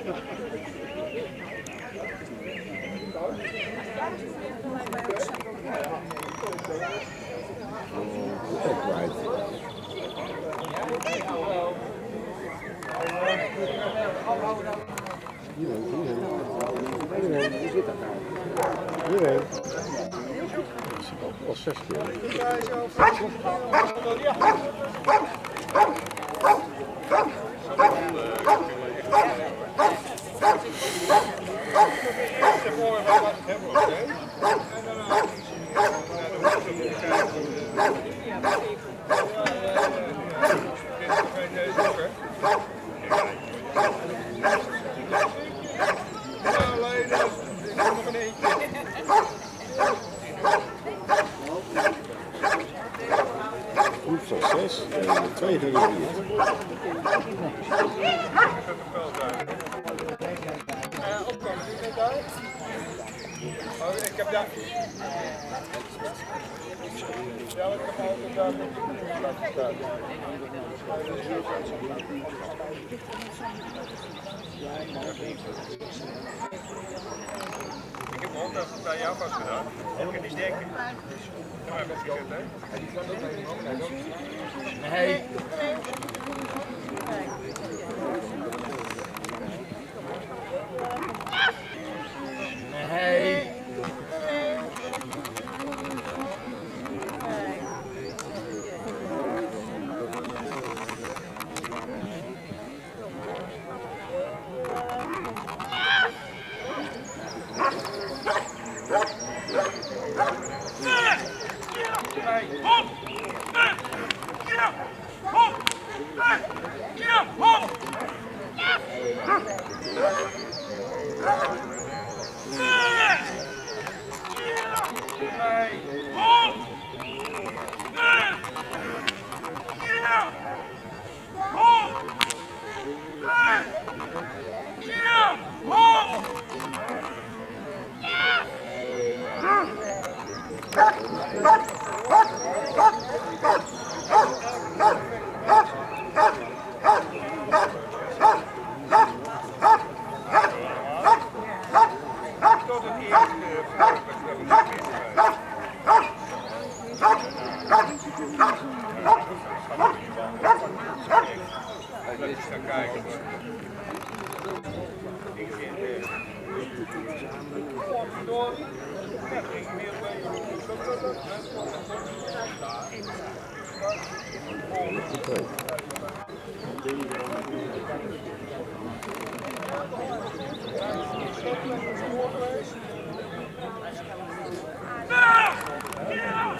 Hierheen. Hierheen, Yeah. Twee. Ik heb daar... Ja, ik heb daar ik jou. Ik kan niet denken. Ja, maar gekend, hè? Nee. Oh! Het eerste Door. Ja,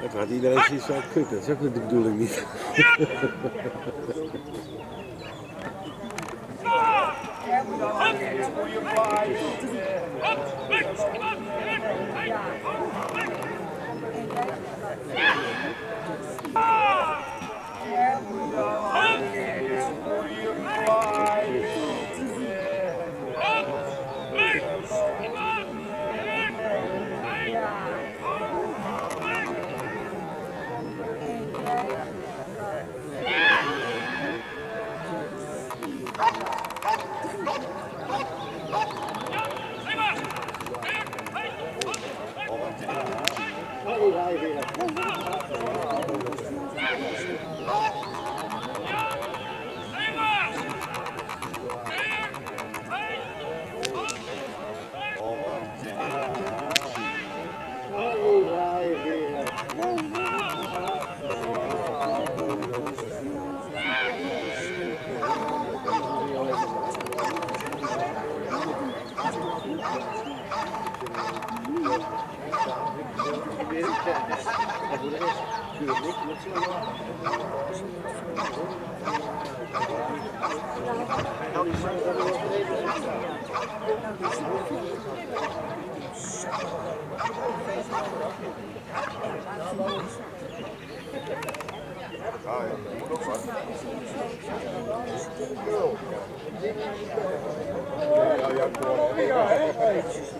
Dan gaat iedereen zoiets het kut, dat is ook de bedoeling niet. Ja, ja, ja.